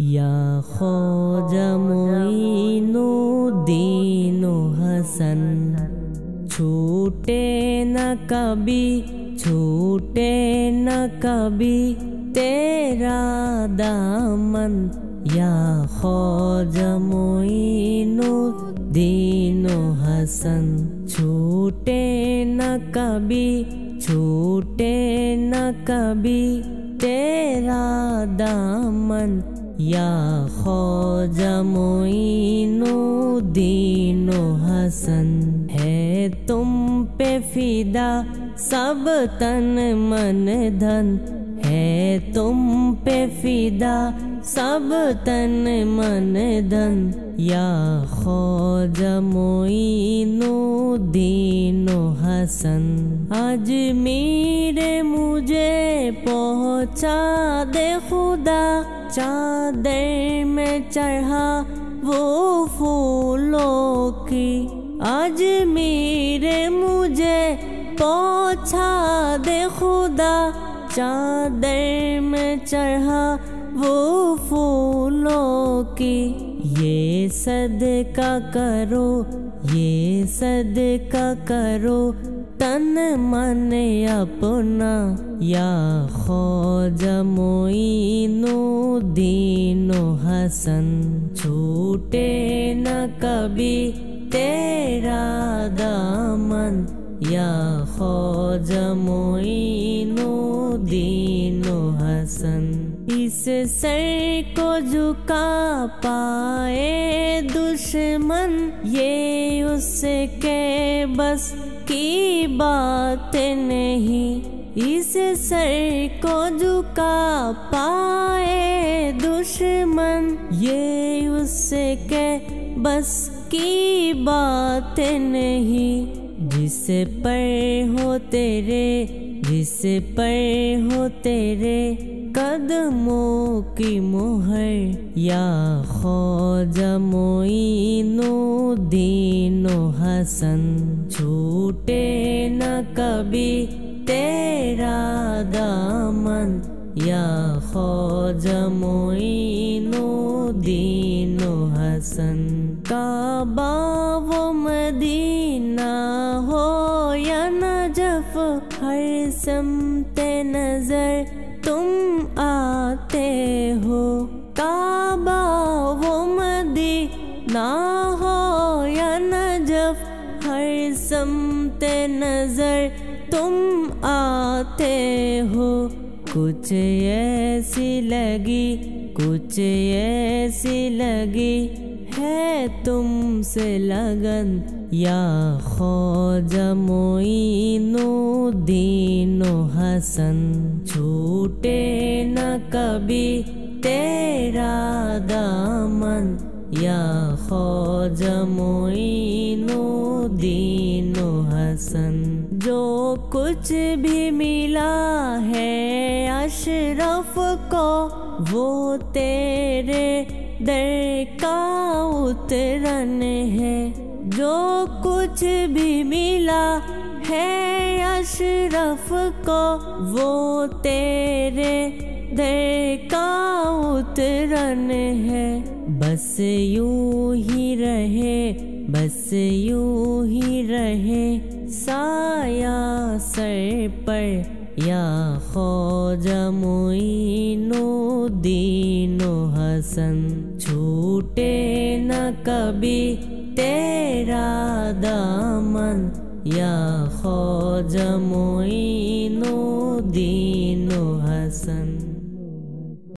या ख्वाजा मोइनो दीनो हसन। छूटे न कभी, छूटे न कभी तेरा दामन। या ख्वाजा मोइनो दीनो हसन। छूटे न कभी, छूटे न कभी तेरा दामन। या ख्वाजा मोइनो दीनो हसन। है तुम पे फिदा सब तन मन धन है तुम पे फिदा, सब तन मन धन। या ख्वाजा मोइनो दीनो हसन। आज मेरे मुझे पहुँचा दे खुदा। चादर में चढ़ा वो फूलों की। आज मेरे मुझे पहुँचा चादर में चढ़ा वो फूलों की। ये सदका करो, ये सदका करो। तन मन अपना, या ख्वाजा मोइनो दीनो हसन। छूटे न कभी तेरा दामन, या ख्वाजा मोइनो दीनो हसन। इस सर को झुका पाए दुश्मन। ये उसके बस की बात नहीं। इस सर को झुका पाए दुश्मन। ये उसके बस की बात नहीं। जिस पर हो तेरे, जिस पर हो तेरे कदमों की मोहर या ख्वाजा दीनो हसन, छूटे न कभी तेरा दामन या ख्वाजा मोइनो दीनो हसन। काबा हर समते नज़र तुम आते हो। काबा वो मदीना हो या नजफ, हर समते नज़र तुम आते हो। कुछ ऐसी लगी, कुछ ऐसी लगी तुमसे लगन, या मोइनो दीनो हसन। छूटे न कभी तेरा दामन, या मोइनो दीनो हसन। जो कुछ भी मिला है अशरफ को, वो तेरे दर का उतरन है, जो कुछ भी मिला है अशरफ को, वो तेरे दर का उतरन है। बस यूँ ही रहे, बस यूँ ही रहे, साया सर पर या ख्वाजा मोइनो दीनो हसन न कभी तेरा दमन् यज मनो दीनो हसन।